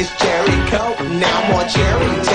It's coke. now more cherries.